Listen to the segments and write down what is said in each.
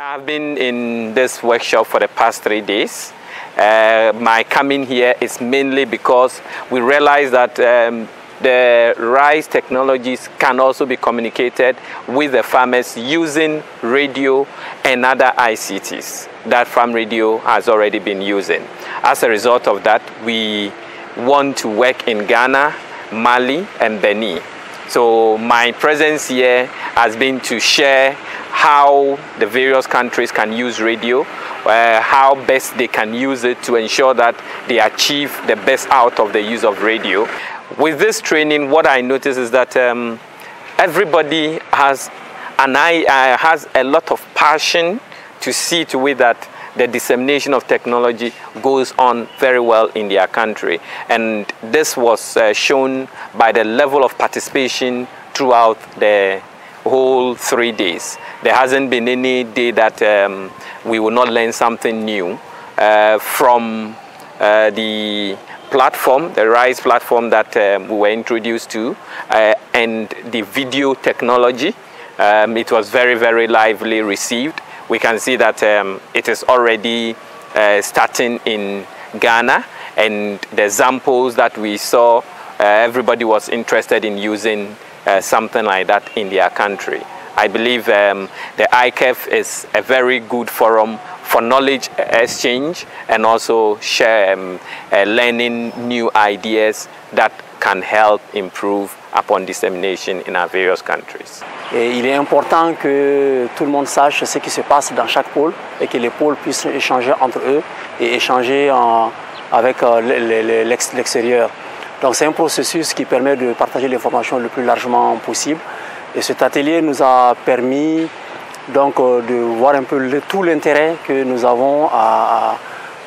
I've been in this workshop for the past three days. Uh, my coming here is mainly because we realize that um, the rice technologies can also be communicated with the farmers using radio and other ICTs that farm radio has already been using. As a result of that, we want to work in Ghana, Mali, and Benin. So my presence here has been to share how the various countries can use radio, uh, how best they can use it to ensure that they achieve the best out of the use of radio. With this training, what I notice is that um, everybody has an eye, uh, has a lot of passion to see to it that the dissemination of technology goes on very well in their country. And this was uh, shown by the level of participation throughout the whole three days. There hasn't been any day that um, we will not learn something new uh, from uh, the platform, the RISE platform that um, we were introduced to, uh, and the video technology. Um, it was very, very lively received. We can see that um, it is already uh, starting in Ghana, and the examples that we saw, uh, everybody was interested in using uh, something like that in their country. I believe um, the IKEF is a very good forum for knowledge exchange and also share um, uh, learning new ideas that can help improve upon dissemination in our various countries. Et il est important que tout le monde sache ce qui se passe dans chaque pôle et que les pôles puissent échanger entre eux et échanger avec euh, l'extérieur. Donc c'est un processus qui permet de partager l'information le plus largement possible. Et cet atelier nous a permis donc, euh, de voir un peu le, tout l'intérêt que nous avons à,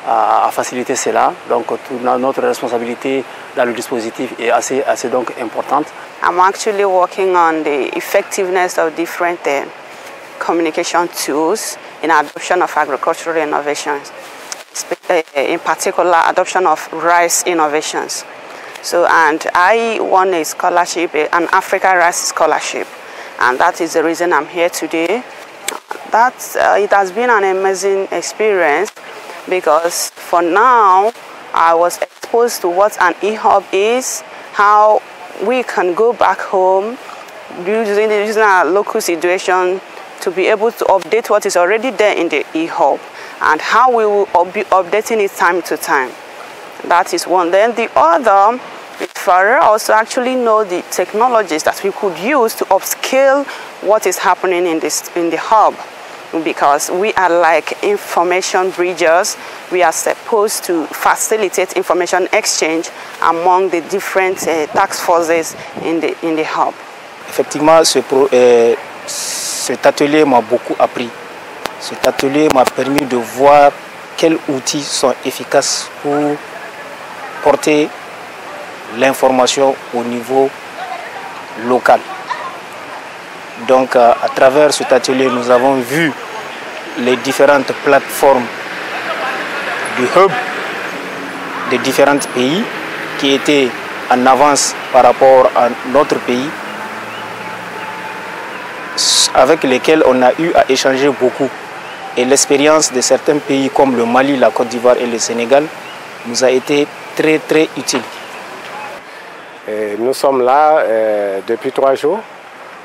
à, à, faciliter cela. Donc toute notre responsabilité dans le dispositif est assez, assez donc importante. I'm actually working on the effectiveness of different uh, communication tools in adoption of agricultural innovations, in particular adoption of rice innovations. So, and I won a scholarship, an Africa Rice Scholarship, and that is the reason I'm here today. That uh, it has been an amazing experience because for now I was exposed to what an e-hub is, how we can go back home using, using our local situation to be able to update what is already there in the e-hub and how we will be updating it time to time. That is one. Then the other us to actually know the technologies that we could use to upscale what is happening in, this, in the hub because we are like information bridges. We are supposed to facilitate information exchange among the different uh, task forces in the, in the hub. Effectivement, ce pro, euh, cet atelier m'a beaucoup appris. Cet atelier m'a permis de voir quels outils sont efficaces pour porter l'information au niveau local. Donc à travers cet atelier, nous avons vu les différentes plateformes du hub des différents pays qui étaient en avance par rapport à notre pays, avec lesquels on a eu à échanger beaucoup. Et l'expérience de certains pays comme le Mali, la Côte d'Ivoire et le Sénégal nous a été très très utile. Nous sommes là euh, depuis trois jours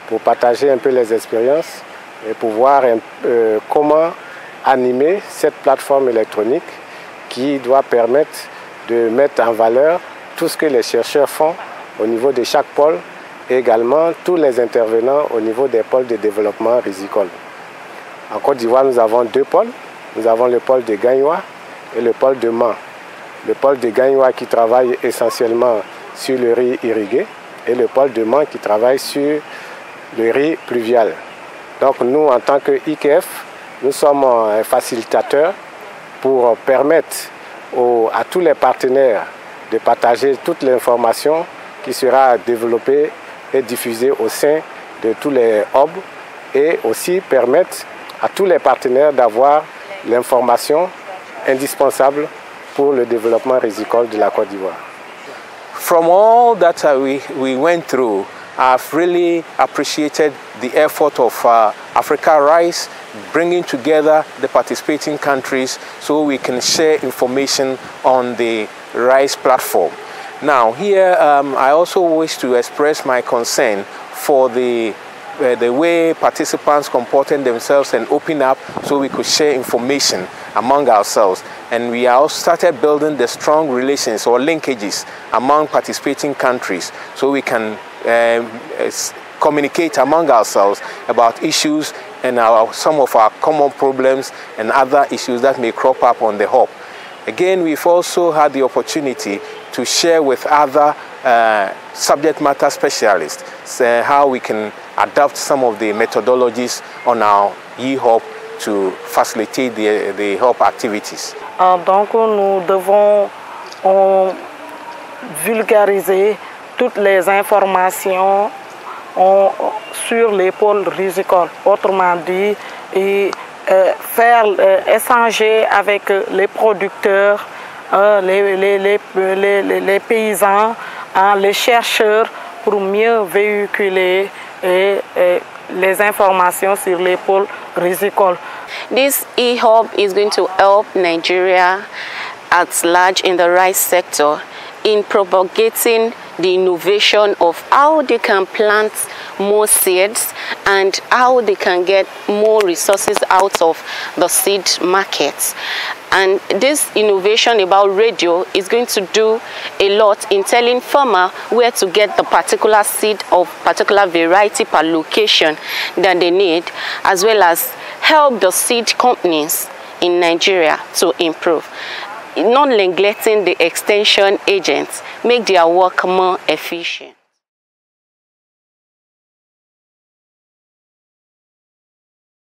pour partager un peu les expériences et pour voir euh, comment animer cette plateforme électronique qui doit permettre de mettre en valeur tout ce que les chercheurs font au niveau de chaque pôle et également tous les intervenants au niveau des pôles de développement risicole. En Côte d'Ivoire, nous avons deux pôles. Nous avons le pôle de Gagnois et le pôle de Mans. Le pôle de Gagnois qui travaille essentiellement sur le riz irrigué et le pôle de Mans qui travaille sur le riz pluvial. Donc nous, en tant que IKF, nous sommes un facilitateur pour permettre à tous les partenaires de partager toute l'information qui sera développée et diffusée au sein de tous les hubs et aussi permettre à tous les partenaires d'avoir l'information indispensable pour le développement risicole de la Côte d'Ivoire. From all that uh, we, we went through, I've really appreciated the effort of uh, Africa Rice, bringing together the participating countries so we can share information on the RISE platform. Now here um, I also wish to express my concern for the uh, the way participants comported themselves and open up so we could share information among ourselves. And we also started building the strong relations or linkages among participating countries so we can um, communicate among ourselves about issues and our, some of our common problems and other issues that may crop up on the hub. Again, we've also had the opportunity to share with other uh, subject matter specialists uh, how we can adopt some of the methodologies on our e-hub to facilitate the, activities. Uh, donc nous devons vulgariser toutes les informations sur les pôles rizicoles. Autrement dit, et euh, faire euh, échanger avec les producteurs, euh, les, paysans, hein, les chercheurs pour mieux véhiculer et les informations sur les pôles rizicoles. This e-hub is going to help Nigeria at large in the rice sector in propagating the innovation of how they can plant more seeds and how they can get more resources out of the seed markets. And this innovation about radio is going to do a lot in telling farmer where to get the particular seed of particular variety per location that they need, as well as help the seed companies in Nigeria to improve not neglecting the extension agents make their work more efficient.